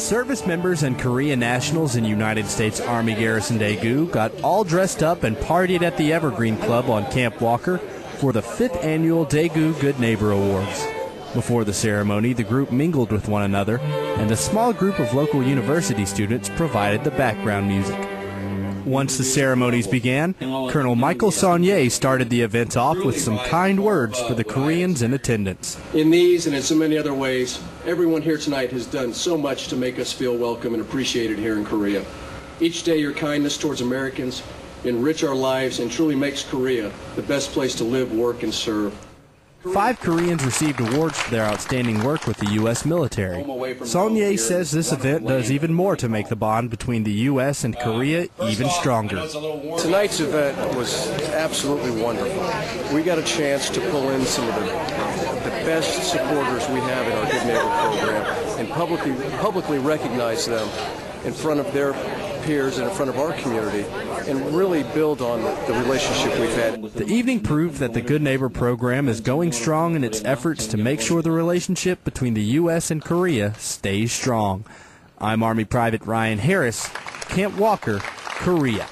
Service members and Korean nationals in United States Army Garrison Daegu got all dressed up and partied at the Evergreen Club on Camp Walker for the fifth annual Daegu Good Neighbor Awards. Before the ceremony, the group mingled with one another, and a small group of local university students provided the background music. Once the ceremonies began, Colonel Michael Saulnier started the event off with some kind words for the Koreans in attendance. In these and in so many other ways, everyone here tonight has done so much to make us feel welcome and appreciated here in Korea. Each day, your kindness towards Americans enrich our lives and truly makes Korea the best place to live, work, and serve. Five Koreans received awards for their outstanding work with the U.S. military. Saulnier says this event does even more to make the bond between the U.S. and Korea even stronger. Tonight's event was absolutely wonderful. We got a chance to pull in some of the, the best supporters we have in our Good Neighbor program and publicly, publicly recognize them in front of their peers and in front of our community and really build on the, relationship we've had. The evening proved that the Good Neighbor program is going strong in its efforts to make sure the relationship between the U.S. and Korea stays strong. I'm Army Private Ryan Harris, Camp Walker, Korea.